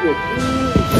我不。